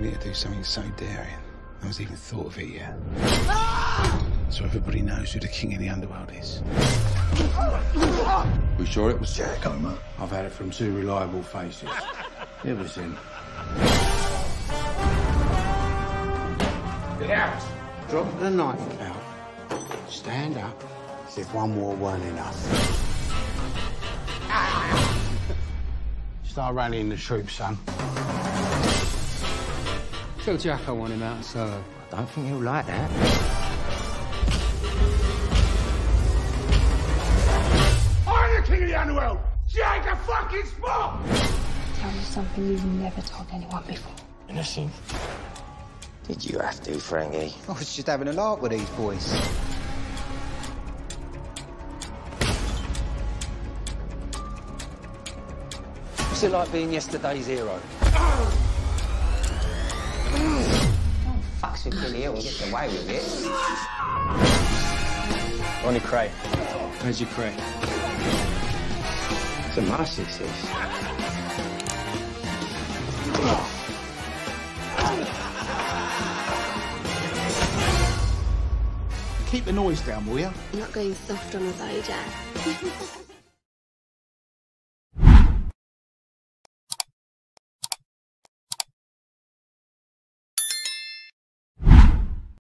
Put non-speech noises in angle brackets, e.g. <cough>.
do something so daring. No one's even thought of it yet. Ah! So everybody knows who the king of the underworld is. We sure it was Jericho, mate. I've had it from two reliable faces. <laughs> it was him. Get out! Drop the knife out. Stand up. As if one more weren't enough. Ah! Start rallying the troops, son. Tell Jack I want him out so. I Don't think he'll like that. I'm the king of the underworld! Jake a fucking spot! Tell me something you've never told anyone before. Anything? Did you have to, Frankie? I was just having a lark with these boys. What's it like being yesterday's hero? <clears throat> Fucks with Billy Hill and gets away with it. Ronnie Kray. Where's your cray? It's a my success. Keep the noise down, will you? I'm not going soft on us, are you, Jack? <laughs>